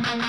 Oh,